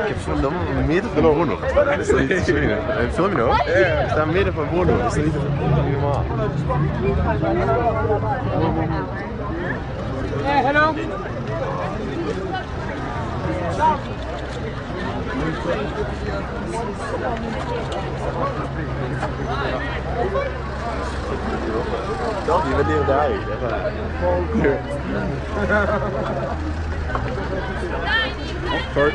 Ik heb verdomme midden van Borno. Dat is niet te zwingen? Eh, Film je nou? Ja. Ik sta midden van Borno. Dat is niet, niet normaal? Hey, hello. Toch? Je bent legendarisch. Echt waar. Sorry.